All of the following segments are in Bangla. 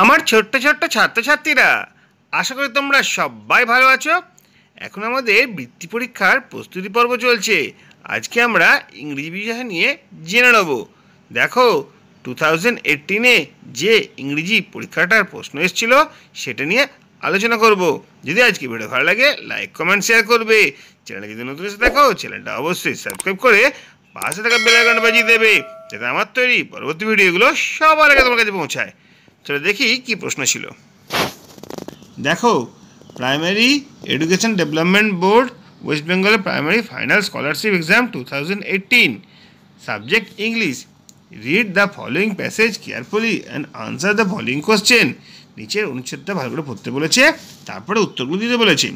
আমার ছোট্ট ছোট্ট ছাত্রছাত্রীরা, আশা করি তোমরা সবাই ভালো আছো। এখন আমাদের বৃত্তি পরীক্ষার প্রস্তুতি পর্ব চলছে। আজকে আমরা ইংরেজি বিষয় নিয়ে জেনে নেব। দেখো, টু থাউজেন্ড এইটিনে যে ইংরেজি পরীক্ষাটার প্রশ্ন এসেছিল, সেটা নিয়ে আলোচনা করব। যদি আজকে ভিডিও ভালো লাগে, লাইক, কমেন্ট, শেয়ার করবে। চ্যানেলে যদি নতুন এসে দেখো চ্যানেলটা অবশ্যই সাবস্ক্রাইব করে পাশে থাকা বেল আইকনটা বাজিয়ে দেবে, যাতে আমার তৈরি পরবর্তী ভিডিওগুলো সবার আগে তোমার কাছে পৌঁছায়। চলো দেখি কি প্রশ্ন ছিল। দেখো primary education development board west বেঙ্গলের primary final scholarship exam two thousand subject English read the following passage carefully and answer the following question নিচের অনুচ্ছেদটা ভালো করে পড়তে বলেছে, তারপরে উত্তরগুলো দিতে বলেছে।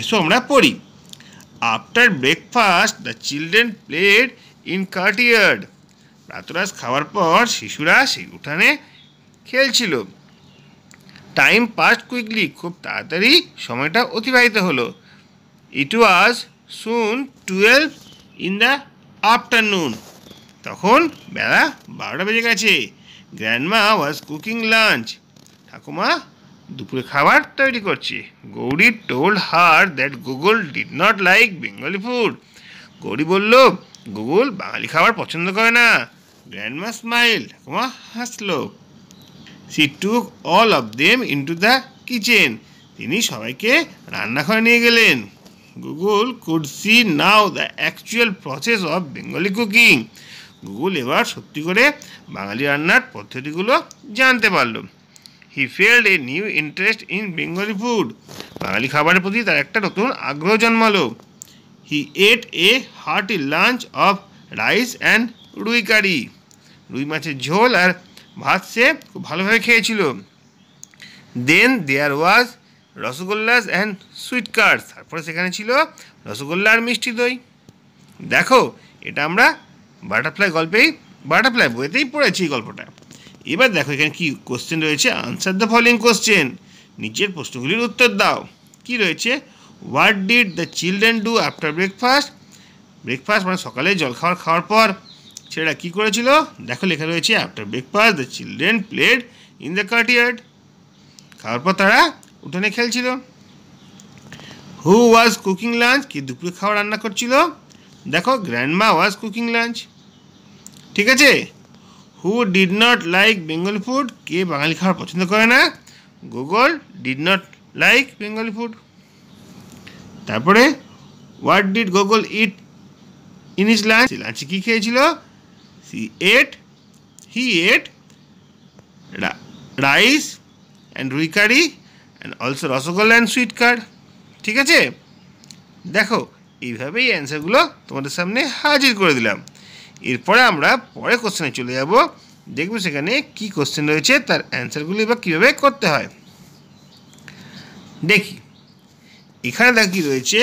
এসো আমরা পড়ি। After breakfast the children played in courtyard প্রাতরাস খাওয়ার পর শিশুরা সেই উঠানে খেলছিল। টাইম পাস্ট কুইকলি খুব তাড়াতাড়ি সময়টা অতিবাহিত হলো। It was soon twelve in the afternoon তখন বেলা বারোটা বেজে গেছে। গ্র্যান্ডমা ওয়াজ কুকিং লাঞ্চ ঠাকুমা দুপুরে খাবার তৈরি করছে। Gauri told her that Google did not like Bengali food Gauri বলল গুগল বাঙালি খাবার পছন্দ করে না। গ্র্যান্ডমা স্মাইল ঠাকুমা হাসলো। She took all of them into the kitchen তিনি সবাইকে রান্নাঘরে নিয়ে গেলেন। Google could see now the actual process of Bengali cooking Google এবার সত্যি করে বাঙালি রান্নার পদ্ধতিগুলো জানতে পারল। He felt a new interest in Bengali food Bangali খাবারের প্রতি তার একটা নতুন আগ্রহ জন্মালো। He ate a hearty lunch of rice and rui curry রুই মাছের ঝোল আর ভাত সে খুব ভালোভাবে খেয়েছিল। Then there was rasgullas and sweet curds তারপরে সেখানে ছিল রসগোল্লা আর মিষ্টি দই। দেখো, এটা আমরা বাটারফ্লাই গল্পেই বাটারফ্লাই বইতেই পড়েছি গল্পটা। এবার দেখো এখানে কি কোশ্চেন রয়েছে। আনসার দ্য ফলোয়িং কোশ্চেন নিচের প্রশ্নগুলির উত্তর দাও। কি রয়েছে? What did the children do after breakfast breakfast মানে সকালে জলখাবার খাওয়ার পর। ছেলেরা কী করেছিল? দেখো লেখা রয়েছে after breakfast the children played in the courtyard খাওয়ার পর তারা উঠোনে খেলছিল। হু ওয়াজ কুকিং লাঞ্চ কি দুপুরে খাওয়া রান্না করছিল? দেখো গ্র্যান্ডমা ওয়াজ কুকিং লাঞ্চ ঠিক আছে? Who did not like Bengali food কে বাঙালি খাওয়ার পছন্দ করে না? Google did not like Bengali food তারপরে what did Google eat in his lunch লাঞ্চে কী খেয়েছিল? She ate he ate rice and rui curry and also rasgulla and sweet curd ঠিক আছে? দেখো, এইভাবেই অ্যান্সারগুলো তোমাদের সামনে হাজির করে দিলাম। এরপরে আমরা পরে কোশ্চেনে চলে যাব। দেখব সেখানে কি কোশ্চেন রয়েছে, তার অ্যান্সারগুলি বা কীভাবে করতে হয়। দেখি। এখানে দেখ রয়েছে?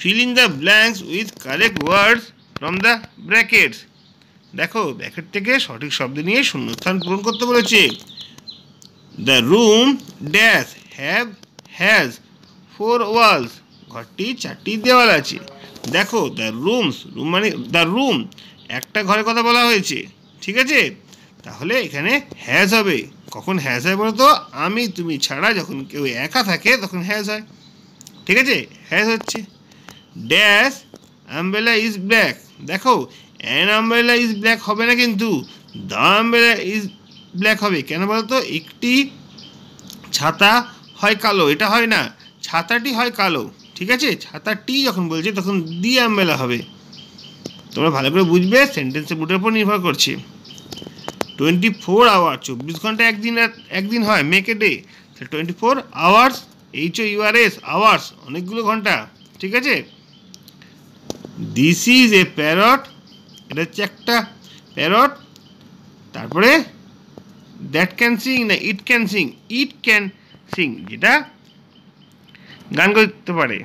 Fill the blanks with correct words from the brackets দেখো ব্র্যাকেট থেকে সঠিক শব্দ নিয়ে শূন্যস্থান পূরণ করতে বলেছে। The room dash have has four walls ঘরটি চারটি দেওয়াল আছে। দেখো দ্য রুমস রুম মানে দ্য রুম একটা ঘরের কথা বলা হয়েছে। ঠিক আছে? তাহলে এখানে হ্যাজ হবে। কখন হ্যাজ হয় বলতো? আমি, তুমি ছাড়া যখন কেউ একা থাকে, তখন হ্যাজ হয়। ঠিক আছে? হ্যাজ হচ্ছে। ড্যাশ আমবেলা ইজ ব্ল্যাক দেখো অ্যান আমবেলা ইজ ব্ল্যাক হবে না কিন্তু দ্য আমবেলা ইজ ব্ল্যাক হবে। কেন বলতো? একটি ছাতা হয় কালো, এটা হয় না। ছাতাটি হয় কালো, ঠিক আছে? ছাতাটি যখন বলছে তখন দি আমবেলা হবে। তোমরা ভালো করে বুঝবে সেন্টেন্সের বুটের উপর নির্ভর করছে। টোয়েন্টি ফোর আওয়ার চব্বিশ ঘণ্টা একদিন একদিন হয় make day twenty four hours H O U R S hours অনেকগুলো ঘণ্টা, ঠিক আছে? দিস ইজ এ প্যারট এটা হচ্ছে একটা প্যারট তারপরে দ্যাট ক্যান সিং না it can sing it can sing যেটা গান করতে পারে।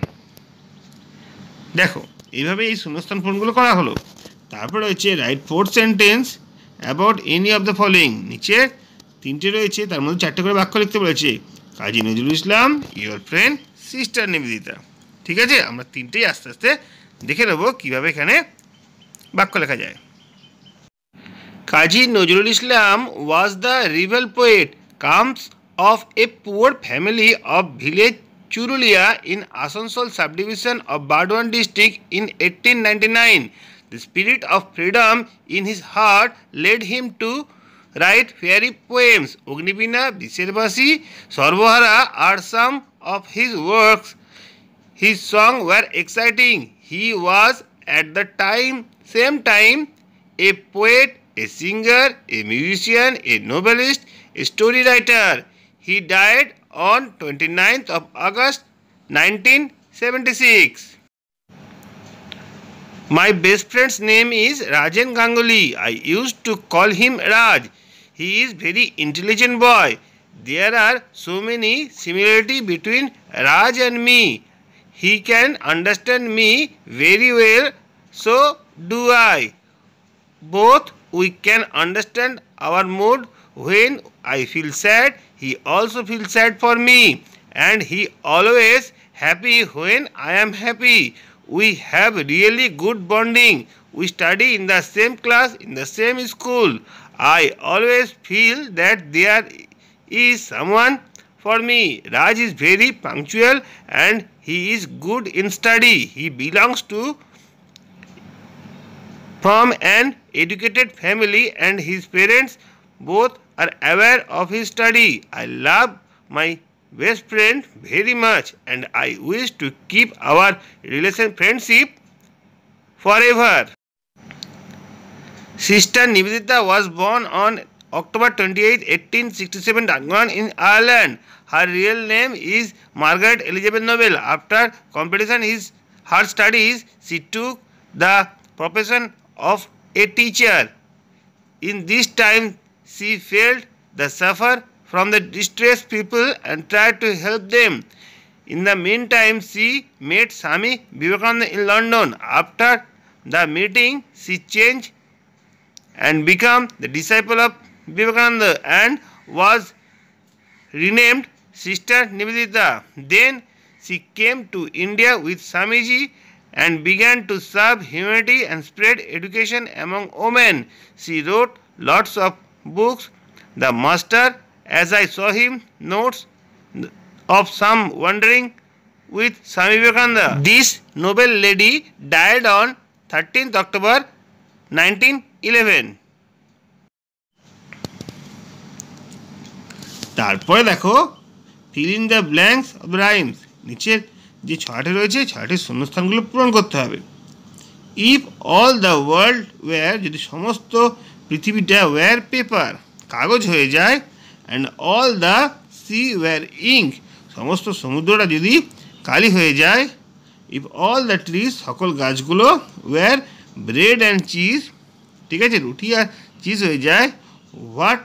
দেখো, এইভাবে এই শূন্যস্থান পূরণগুলো করা হলো? তারপর রয়েছে write fourth sentence about any of the following নিচে তিনটে রয়েছে, তার মধ্যে চারটে করে বাক্য লিখতে বলেছে, Kazi Nazrul Islam your friend sister Nivedita. ঠিক আছে? আমরা তিনটেই আস্তে আস্তে দেখে নেব কীভাবে এখানে বাক্য লেখা যায় Kazi Nazrul Islam was the reveal poet comes of a poor family of village Churulia in Asansol subdivision of Burdwan district in eighteen ninety nine The spirit of freedom in his heart led him to write fairy poems. Ognipina, Bisherbasi, Sarvahara are some of his works. His songs were exciting. He was at the time, same time, a poet, a singer, a musician, a novelist, a story writer. He died on 29th of August 1976. My best friend's name is Rajan Ganguly. I used to call him Raj. He is very intelligent boy. There are so many similarity between Raj and me. He can understand me very well, so do I. Both we can understand our mood when I feel sad. He also feels sad for me, and he always happy when I am happy. We have really good bonding. We study in the same class, in the same school. I always feel that there is someone for me. Raj is very punctual and he is good in study. He belongs to from an educated family and his parents both are aware of his study. I love my best friend very much and I wish to keep our relation friendship forever. Sister Nivedita was born on October 28, 1867 Dungan in Ireland. Her real name is Margaret Elizabeth Noble. After completion his her studies, she took the profession of a teacher. In this time, she felt the suffer from the distressed people and tried to help them. In the meantime, she met Swami Vivekananda in London. After the meeting, she changed and became the disciple of Vivekananda and was renamed Sister Nivedita. Then she came to India with Swamiji and began to serve humanity and spread education among women. She wrote lots of books. The Master as I saw him, notes of some wandering with Swami Vivekananda. This noble lady died on 13th October 1911. তারপরে দেখো fill in the blanks of rhymes নিচের যে ছয়টি রয়েছে ছয়টির শূন্যস্থানগুলো পূরণ করতে হবে। If all the world were যদি সমস্ত পৃথিবীটা ওয়্যার পেপার কাগজ হয়ে যায় and all the sea were ink সমস্ত সমুদ্রটা যদি কালি হয়ে যায় ইফ অল দ্য ট্রিজ সকল গাছগুলো ওয়ার ব্রেড অ্যান্ড চিজ ঠিক আছে, রুটি আর চিজ হয়ে যায় what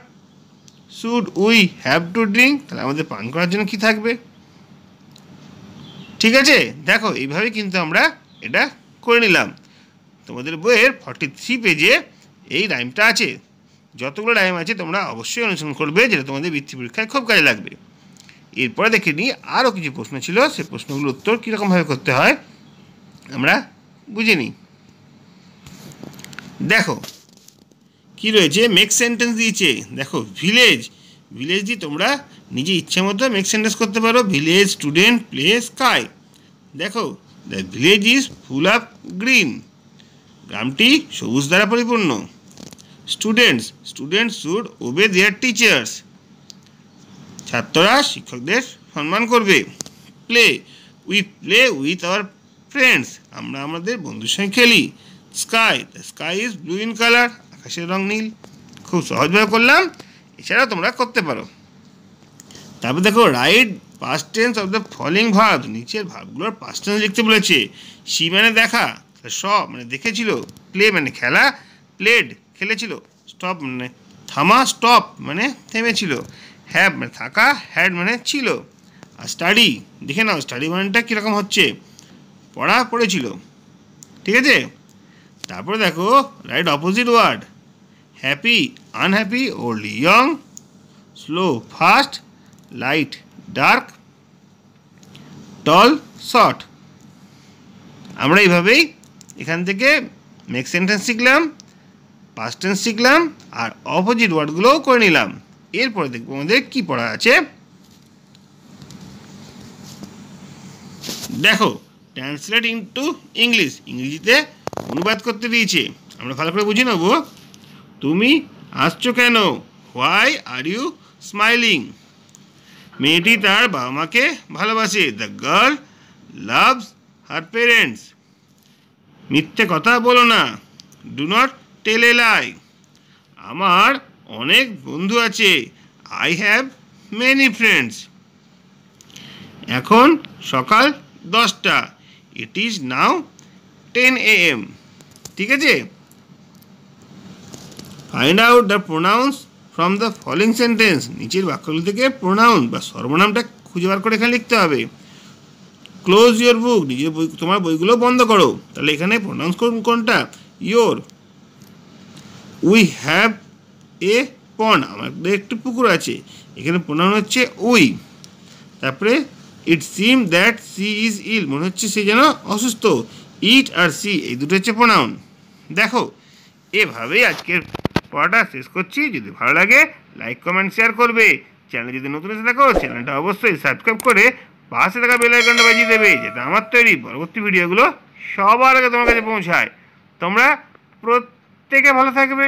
should we have to drink তাহলে আমাদের পান করার জন্য কী থাকবে? ঠিক আছে? দেখো, এইভাবে কিন্তু আমরা এটা করে নিলাম। তোমাদের বইয়ের ফর্টি থ্রি পেজে এই রাইমটা আছে। যতগুলো টাইম আছে, তোমরা অবশ্যই অনুসরণ করবে, যেটা তোমাদের বৃত্তি পরীক্ষায় খুব কাজে লাগবে। এরপরে দেখে নিই আরও কিছু প্রশ্ন ছিল। সে প্রশ্নগুলোর উত্তর কীরকমভাবে করতে হয়, আমরা বুঝে নিই। দেখো কি রয়েছে? মেক সেন্টেন্স দিয়েছে। দেখো ভিলেজ ভিলেজ দিয়ে তোমরা নিজে ইচ্ছা মতো মেক সেন্টেন্স করতে পারো। ভিলেজ স্টুডেন্ট প্লে স্কাই দেখো the village is full of green গ্রামটি সবুজ দ্বারা পরিপূর্ণ। Students students should obey their teachers ছাত্ররা শিক্ষকদের সম্মান করবে। Play we play with our friends আমরা আমাদের বন্ধুর সঙ্গে খেলি। Sky the sky is blue in colour আকাশের রং নীল। খুব সহজভাবে করলাম। এছাড়াও তোমরা করতে পারো। তারপর দেখো write past tense of the following ভাব নিচের ভাবগুলোর পাস্ট টেন্স লিখতে বলেছে। সি মানে দেখা স মানে দেখেছিল প্লে মানে খেলা প্লেড খেলেছিল স্টপ মানে থামা স্টপ মানে থেমেছিল হ্যাভ মানে থাকা হ্যাড মানে ছিল। আর স্টাডি দেখে নাও স্টাডি মানেটা কীরকম হচ্ছে? পড়া পড়েছিল। ঠিক আছে? তারপরে দেখো write opposite word happy unhappy old young slow fast light dark tall short আমরা এইভাবেই এখান থেকে মেক সেন্টেন্স শিখলাম পাস্ট টেন্স শিখলাম, আর অপোজিট ওয়ার্ডগুলোও করে নিলাম। এরপরে দেখব আমাদের কি পড়া আছে। দেখো ট্রান্সলেট ইনটু ইংলিশ ইংরেজিতে অনুবাদ করতে দিয়েছে আমরা ভালো করে বুঝে নেব। তুমি আসছো কেন? হোয়াই আর ইউ স্মাইলিং মেয়েটি তার বাবা মাকে ভালোবাসে। The girl loves her parents মিথ্যে কথা বলো না। ডু নট টেল লাই আমার অনেক বন্ধু আছে। আই হ্যাভ মেনি ফ্রেন্ডস এখন সকাল দশটা। It is now ten A M. ঠিক আছে? Find out the pronouns from the following sentence নিচের বাক্যগুলি থেকে প্রোনাউন বা সর্বনামটা খুঁজে বার করে এখানে লিখতে হবে। ক্লোজ ইয়োর বুক নিজের বই, তোমার বইগুলো বন্ধ করো। তাহলে এখানে প্রোনাউন্স কোনটা? ইয়োর উই হ্যাভ এ পন আমাদের একটু পুকুর আছে। এখানে প্রোনাউন হচ্ছে উই তারপরে it seem that she is ill মনে হচ্ছে সে যেন অসুস্থ। ইট আর সি, এই দুটো হচ্ছে প্রোনাউন দেখো, এভাবেই আজকের পড়াটা শেষ করছি। যদি ভালো লাগে লাইক কমেন্ট শেয়ার করবে। চ্যানেল যদি নতুন এসে থাকো চ্যানেলটা অবশ্যই সাবস্ক্রাইব করে পাশে থাকা বেল আইকনটা বাজিয়ে দেবে, যাতে আমার তৈরি পরবর্তী ভিডিওগুলো সবার আগে তোমার কাছে পৌঁছায়। তোমরা প্রত্যেকে ভালো থাকবে।